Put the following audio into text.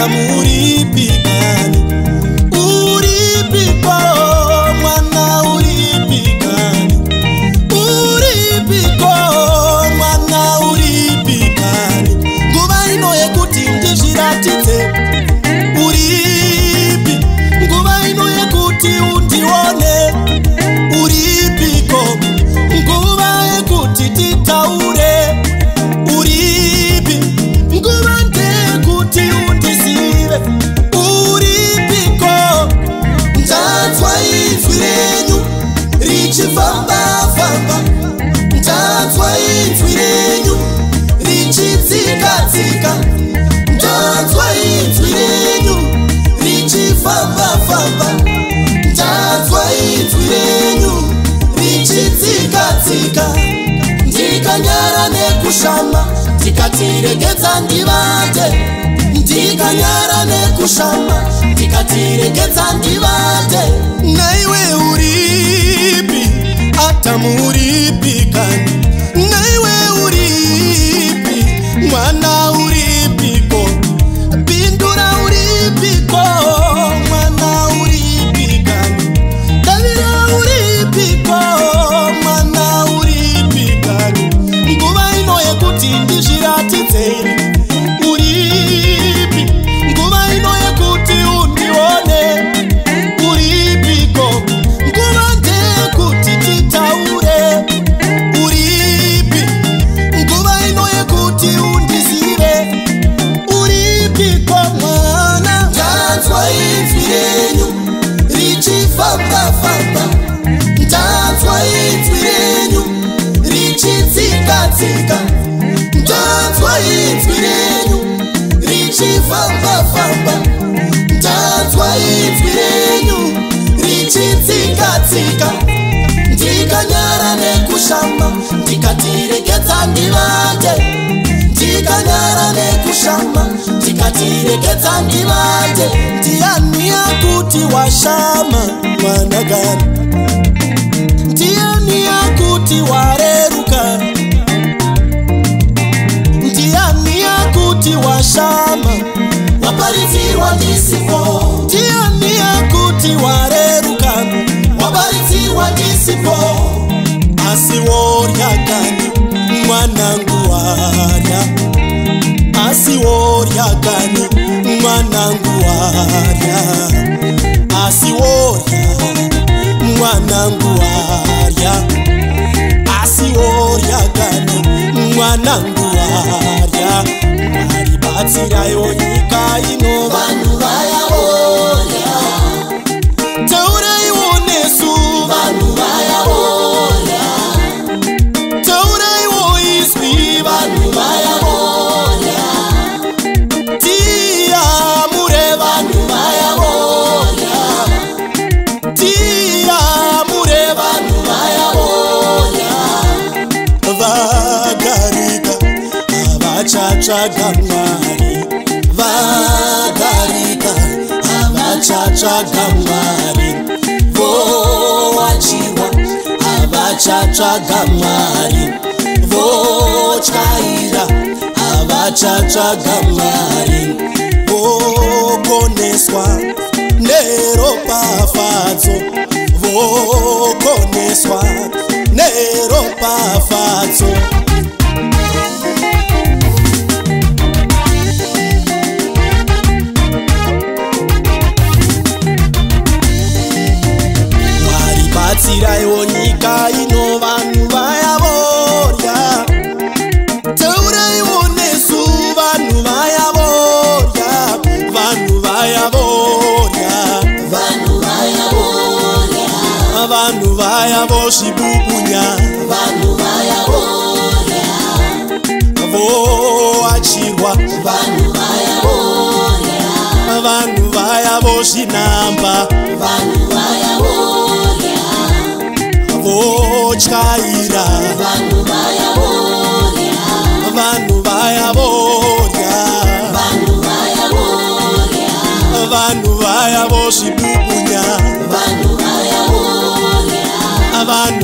kamuri tichitsikatsika ndikanyara nekushama tikatiregedza ndivate ndikanyara nekushama tikatiregedza ndivate entertained ngatiregedzandivate ndiyani yakuti washama mwanagani ndiyani yakuti wareruka ndiyani yakuti washama wabaritirwa ndisipo ndiyani yakuti wareruka wabaritirwa ndisipo havachatsvaga mwari vadarika havachatsvaga mwari vowachiwa havachatsvaga mwari votyaira havachatsvaga mwari vogoneswa neropa vakatengwa vanhu vaya vozvinamba vochaira vanhu vaya vodya vanhu vaya vozvibubunya vanhu